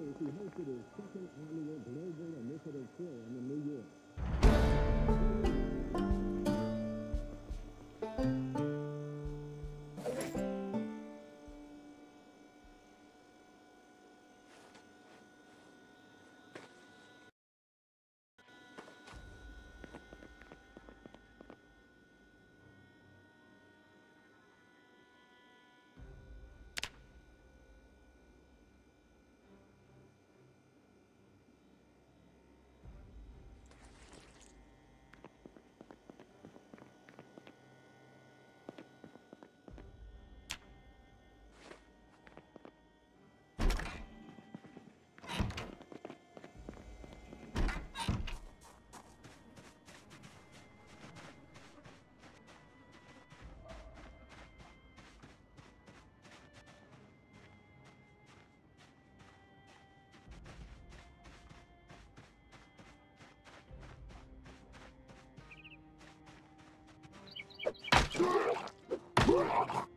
hosted his second annual Global Initiative Forum in New York. フッ!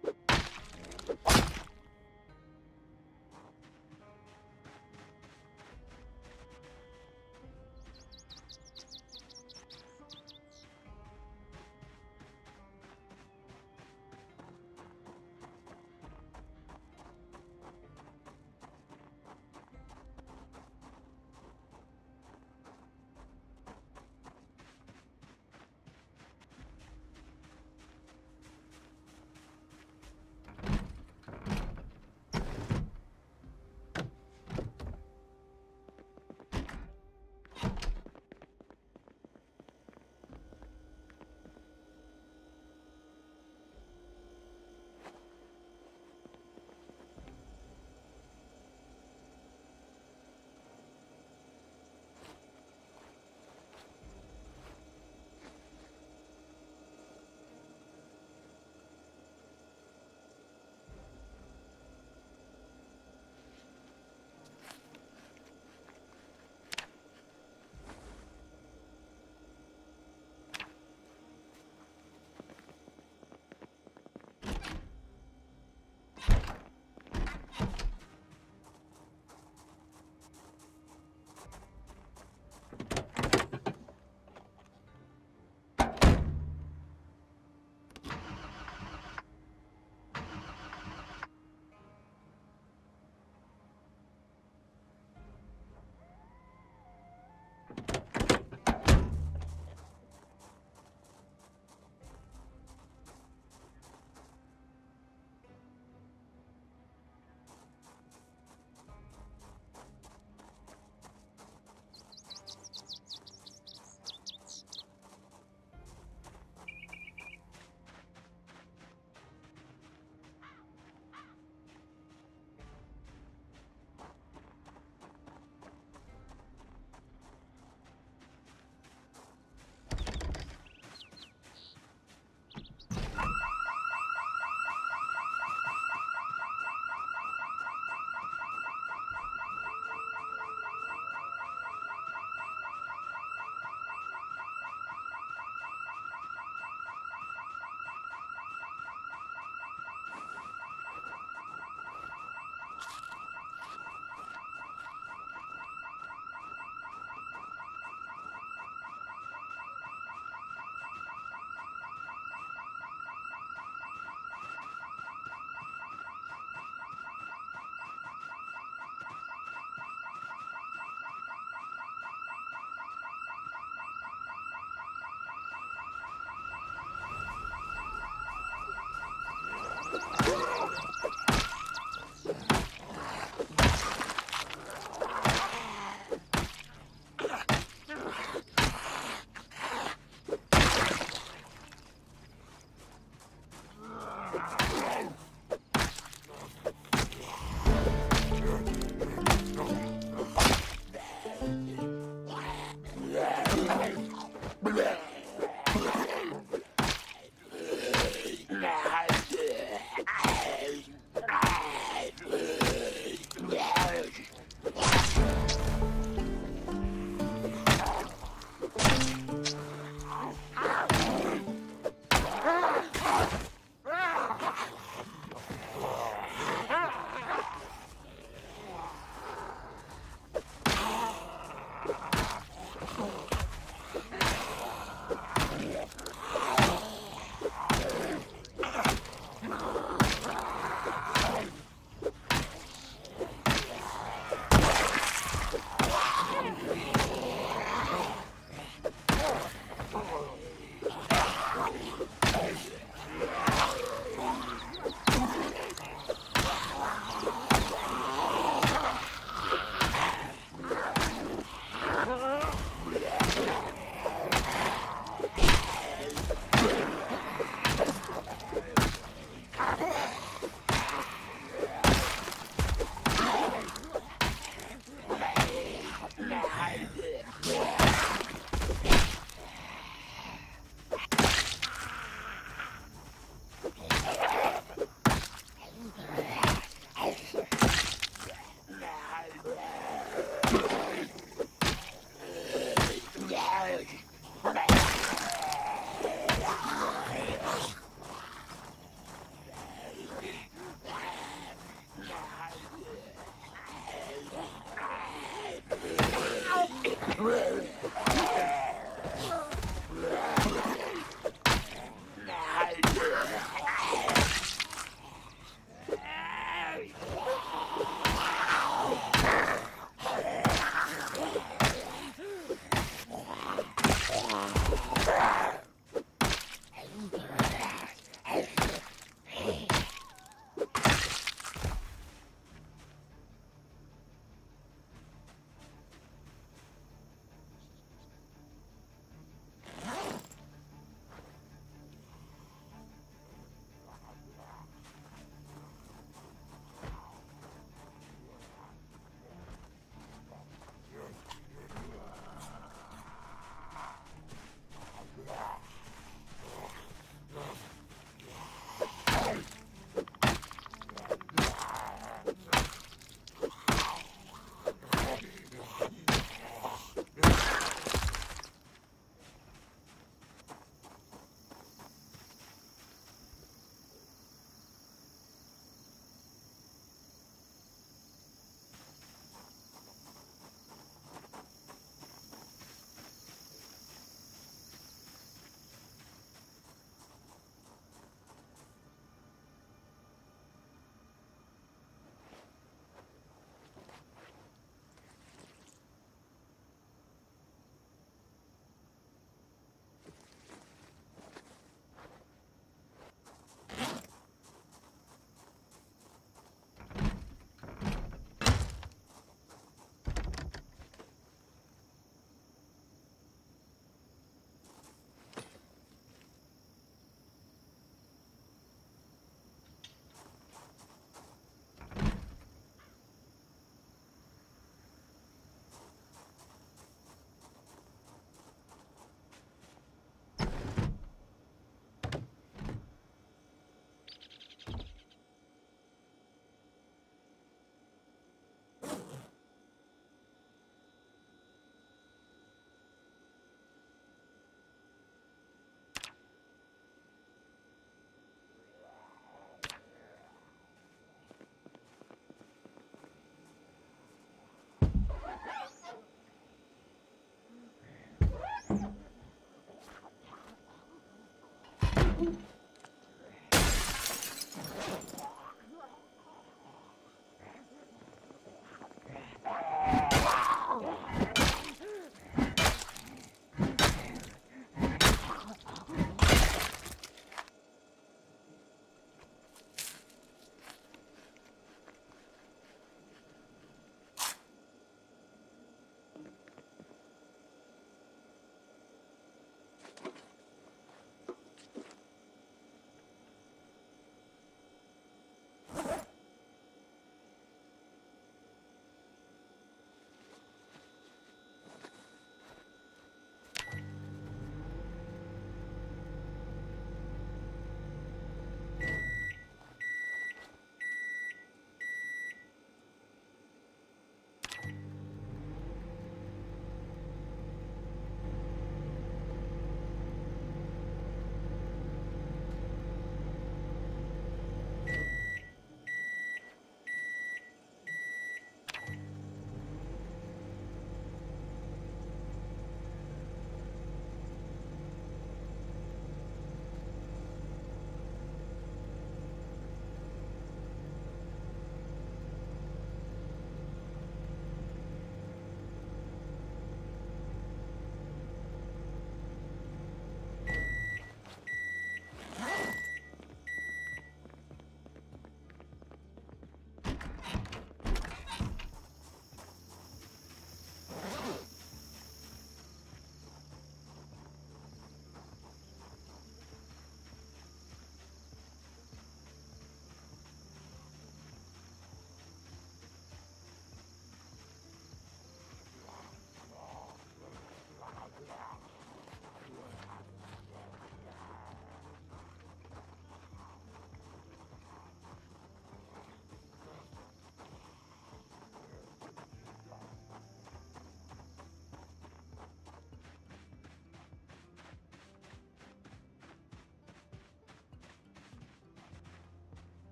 Ready.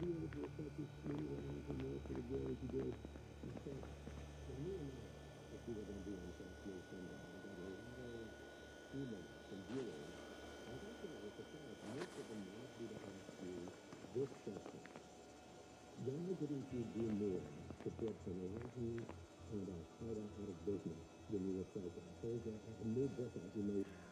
and I, if a Why didn't you do more to get from Iraqi and Al-Qaeda out of business when you were president? There's a, a new you made.